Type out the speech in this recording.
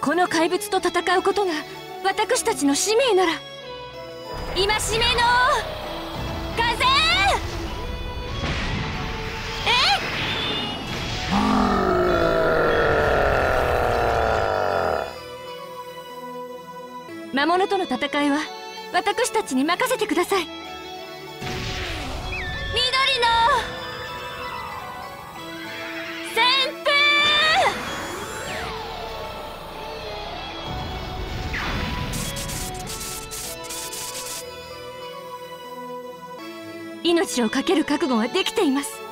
この怪物と戦うことが私たちの使命なら。戒めの風！え魔物との戦いは私たちに任せてください。緑の旋命を懸ける覚悟はできています。